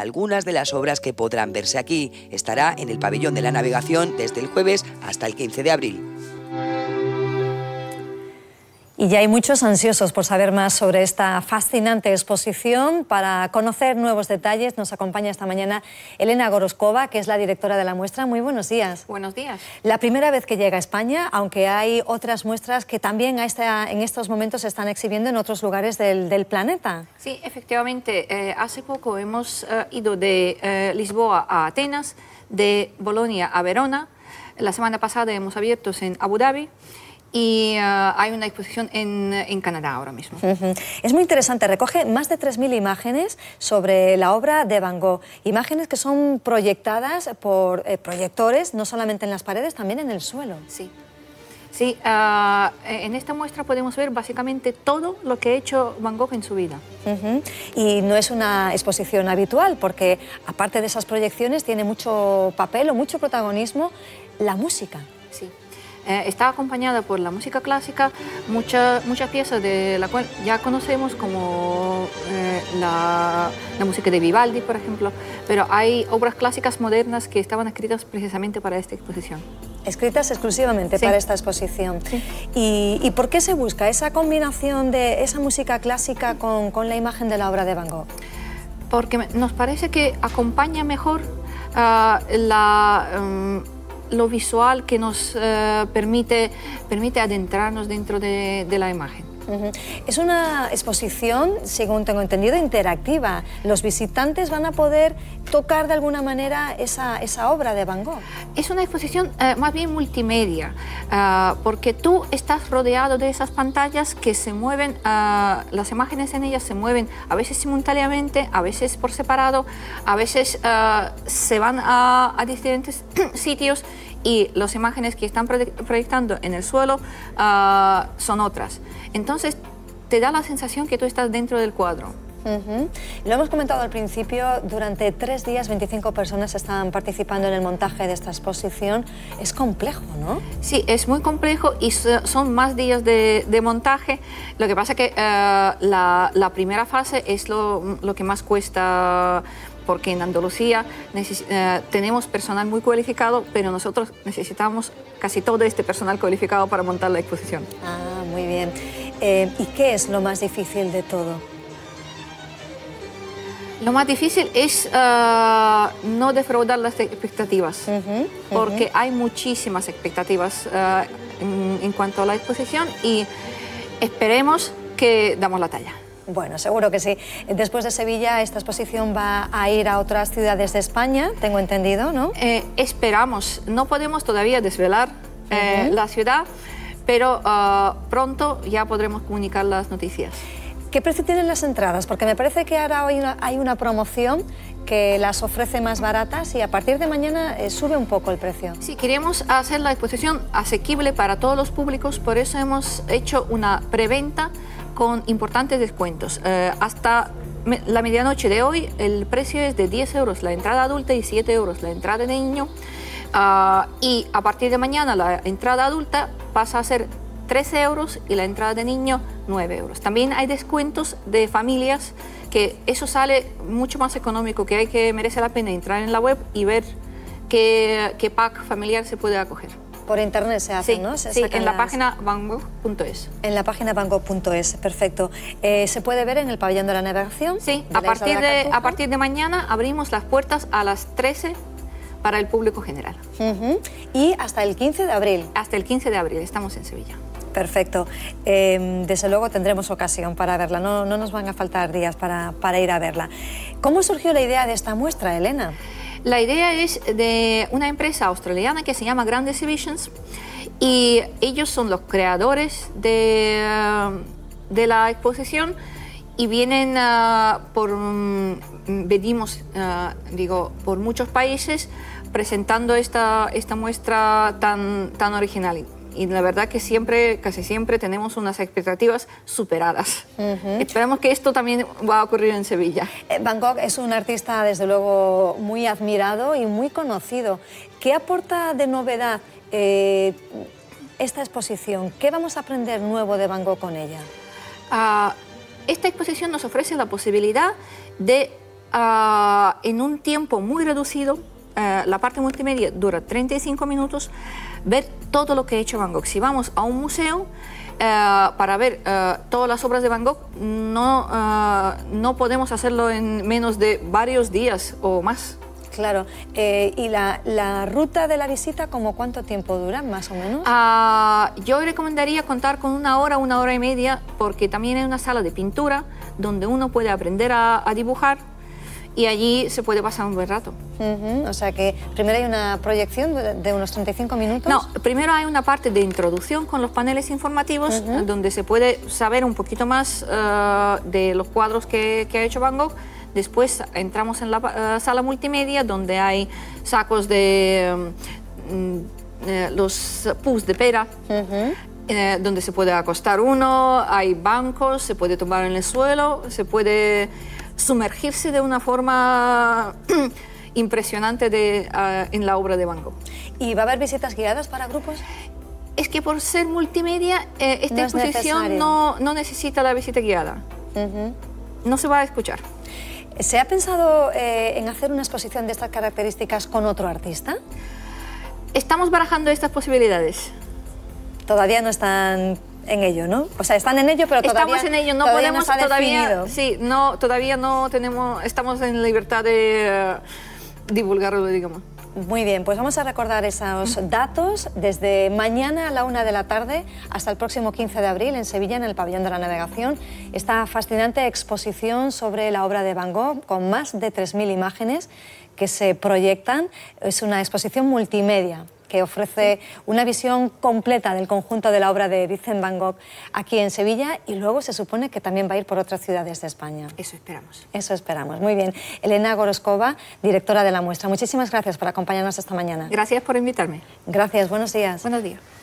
algunas de las obras que podrán verse aquí. Estará en el pabellón de la navegación desde el jueves hasta el 15 de abril. Y ya hay muchos ansiosos por saber más sobre esta fascinante exposición. Para conocer nuevos detalles nos acompaña esta mañana Elena Goroskova, que es la directora de la muestra. Muy buenos días. Buenos días. La primera vez que llega a España, aunque hay otras muestras que también en estos momentos se están exhibiendo en otros lugares del, planeta. Sí, efectivamente. Eh, hace poco hemos eh, ido de eh, Lisboa a Atenas, de Bolonia a Verona. La semana pasada hemos abierto en Abu Dhabi y eh, hay una exposición en, en Canadá ahora mismo. Es muy interesante, recoge más de 3.000 imágenes sobre la obra de Van Gogh, imágenes que son proyectadas por eh, proyectores, no solamente en las paredes, también en el suelo. Sí. Sí, eh, en esta muestra podemos ver básicamente todo lo que ha hecho Van Gogh en su vida. Y no es una exposición habitual, porque aparte de esas proyecciones tiene mucho papel o mucho protagonismo la música. Sí. Eh, está acompañada por la música clásica, muchas piezas de la cual ya conocemos como eh, la, música de Vivaldi, por ejemplo, pero hay obras clásicas modernas que estaban escritas precisamente para esta exposición. Escritas exclusivamente para esta exposición. ¿Y, por qué se busca esa combinación de esa música clásica con, la imagen de la obra de Van Gogh? Porque nos parece que acompaña mejor ah, la... Mm, lo visual que nos eh, permite, permite adentrarnos dentro de, la imagen. Es una exposición, según tengo entendido, interactiva. Los visitantes van a poder tocar de alguna manera esa, esa obra de Van Gogh. Es una exposición eh, más bien multimedia, eh, porque tú estás rodeado de esas pantallas que se mueven, las imágenes en ellas se mueven a veces simultáneamente, a veces por separado, a veces se van a, a diferentes sitios y las imágenes que están proyectando en el suelo ah, son otras. Entonces, te da la sensación que tú estás dentro del cuadro. Lo hemos comentado al principio, durante tres días 25 personas están participando en el montaje de esta exposición. Es complejo, ¿no? Sí, es muy complejo y son más días de, montaje. Lo que pasa es que eh, la, la, primera fase es lo, lo que más cuesta porque en Andalucía eh, tenemos personal muy cualificado, pero nosotros necesitamos casi todo este personal cualificado para montar la exposición. Ah, muy bien. Eh, ¿Y qué es lo más difícil de todo? Lo más difícil es eh, no defraudar las expectativas, porque hay muchísimas expectativas en, en cuanto a la exposición y esperemos que damos la talla. Bueno, seguro que sí. Después de Sevilla, esta exposición va a ir a otras ciudades de España, tengo entendido, ¿no? Eh, esperamos. No podemos todavía desvelar eh, la ciudad, pero ah, pronto ya podremos comunicar las noticias. ¿Qué precio tienen las entradas? Porque me parece que ahora hay una, hay una promoción que las ofrece más baratas y a partir de mañana eh, sube un poco el precio. Sí, queremos hacer la exposición asequible para todos los públicos, por eso hemos hecho una preventa con importantes descuentos. Eh, hasta la medianoche de hoy el precio es de 10 euros la entrada adulta y 7 euros la entrada de niño. Ah, y a partir de mañana la entrada adulta pasa a ser 13 euros y la entrada de niño 9 euros. También hay descuentos de familias que eso sale mucho más económico, que hay que merece la pena entrar en la web y ver qué, qué pack familiar se puede acoger. Por internet se hace, ¿no? sí, en la página bangkok.es. En la página bangkok.es, perfecto. Eh, ¿Se puede ver en el pabellón de la navegación? Sí, a partir de, a partir de mañana abrimos las puertas a las 13 para el público general. Y hasta el 15 de abril. Hasta el 15 de abril, estamos en Sevilla. Perfecto. Em, desde luego tendremos ocasión para verla, no, no nos van a faltar días para, para ir a verla. ¿Cómo surgió la idea de esta muestra, Elena? La idea es de una empresa australiana que se llama Grand Exhibitions y ellos son los creadores de, de la exposición y vienen uh, por, mm, venimos, uh, digo, por muchos países presentando esta, esta muestra tan, tan original y la verdad que siempre, casi siempre tenemos unas expectativas superadas. Esperamos que esto también va a ocurrir en Sevilla. Eh, Van Gogh es un artista desde luego muy admirado y muy conocido. ¿Qué aporta de novedad eh, esta exposición? ¿Qué vamos a aprender nuevo de Van Gogh con ella? Ah, esta exposición nos ofrece la posibilidad de ah, en un tiempo muy reducido. eh, la parte multimedia dura 35 minutos. Ver todo lo que ha hecho Van Gogh. Si vamos a un museo eh, para ver eh, todas las obras de Van Gogh, no, ah, no podemos hacerlo en menos de varios días o más. Claro. Eh, ¿Y la, la ruta de la visita, como cuánto tiempo dura, más o menos? Ah, yo recomendaría contar con una hora, una hora y media, porque también hay una sala de pintura donde uno puede aprender a, a dibujar y allí se puede pasar un buen rato. Ujú, O sea que primero hay una proyección de, unos 35 minutos. No, primero hay una parte de introducción con los paneles informativos, eh, donde se puede saber un poquito más eh, de los cuadros que, que ha hecho Van Gogh. Después entramos en la eh, sala multimedia, donde hay sacos de eh, los pus de pera. eh, donde se puede acostar uno, hay bancos, se puede tomar en el suelo, se puede sumergirse de una forma impresionante de, ah, en la obra de Van Gogh. ¿Y va a haber visitas guiadas para grupos? Es que por ser multimedia, eh, esta No es exposición necesario. no, no necesita la visita guiada. Ujú. No se va a escuchar. ¿Se ha pensado eh, en hacer una exposición de estas características con otro artista? Estamos barajando estas posibilidades. Todavía no están en ello, ¿no? O sea, están en ello, pero todavía estamos en ello, no todavía podemos ha todavía, sí, no, todavía no tenemos, estamos en libertad de eh, divulgarlo, digamos. Muy bien, pues vamos a recordar esos datos desde mañana a la una de la tarde hasta el próximo 15 de abril en Sevilla, en el Pabellón de la Navegación. Esta fascinante exposición sobre la obra de Van Gogh con más de 3.000 imágenes que se proyectan. Es una exposición multimedia que ofrece una visión completa del conjunto de la obra de Vincent Van Gogh aquí en Sevilla y luego se supone que también va a ir por otras ciudades de España. Eso esperamos. Eso esperamos. Muy bien. Elena Goroscova, directora de la muestra. Muchísimas gracias por acompañarnos esta mañana. Gracias por invitarme. Gracias. Buenos días. Buenos días.